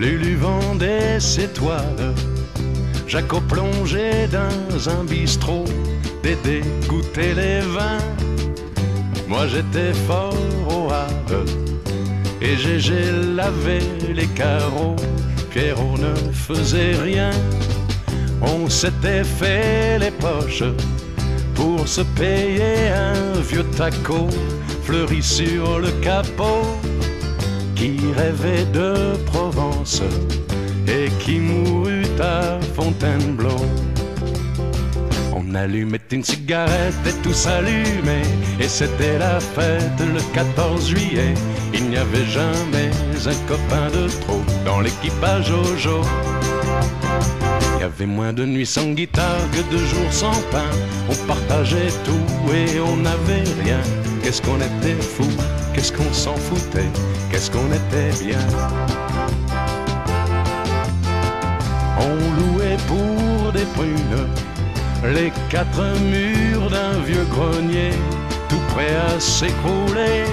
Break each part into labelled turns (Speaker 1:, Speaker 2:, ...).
Speaker 1: Lulu vendait ses toiles, Jaco plongeait dans un bistrot, Dédé les vins. Moi j'étais fort au Havre et Gégé lavait les carreaux. Pierrot ne faisait rien, on s'était fait les poches pour se payer un vieux taco fleuri sur le capot qui rêvait de Provence et qui mourut à Fontainebleau. On allumait une cigarette et tout s'allumait Et c'était la fête le 14 juillet. Il n'y avait jamais un copain de trop Dans l'équipage Jojo Il y avait moins de nuits sans guitare que de jours sans pain. On partageait tout et on n'avait rien. Qu'est-ce qu'on était fou, qu'est-ce qu'on s'en foutait? Qu'est-ce qu'on était bien? Les quatre murs d'un vieux grenier, tout prêt à s'écrouler.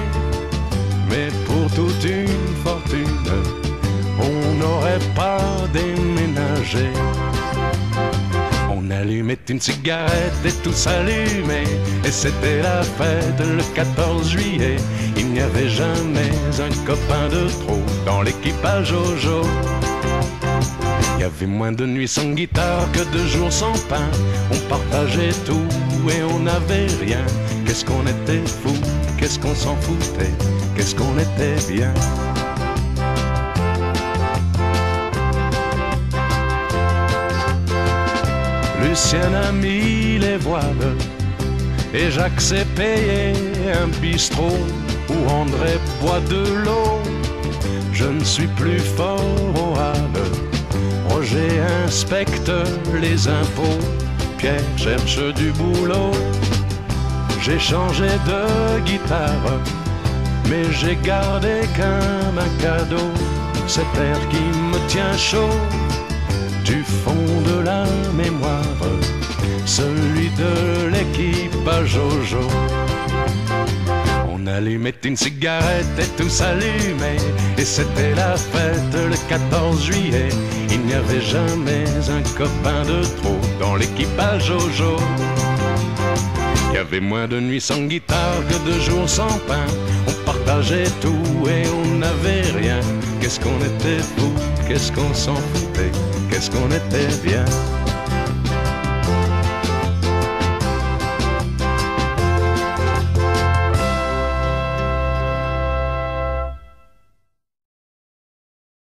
Speaker 1: Mais pour toute une fortune, on n'aurait pas déménagé. On allumait une cigarette et tout s'allumait, et c'était la fête le 14 juillet. Il n'y avait jamais un copain de trop dans l'équipage. Il y avait moins de nuits sans guitare que de jours sans pain. On partageait tout et on n'avait rien. Qu'est-ce qu'on était fou, qu'est-ce qu'on s'en foutait, qu'est-ce qu'on était bien. Lucien a mis les voiles et Jacques payé un bistrot où André boit de l'eau. Je ne suis plus fort au inspecte les impôts, Pierre cherche du boulot. J'ai changé de guitare, mais j'ai gardé comme un cadeau cet air qui me tient chaud du fond de la mémoire, celui de l'équipage Jojo. Allumait une cigarette et tout s'allumait. Et c'était la fête le 14 juillet. Il n'y avait jamais un copain de trop Dans l'équipage Jojo Il y avait moins de nuits sans guitare que de jours sans pain. On partageait tout et on n'avait rien. Qu'est-ce qu'on était fou, qu'est-ce qu'on s'en foutait Qu'est-ce qu'on était bien